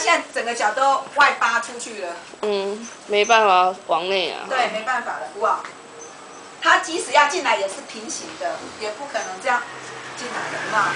现在整个脚都外八出去了。嗯没办法往内啊。对没办法了哇。他即使要进来也是平行的也不可能这样进来的嘛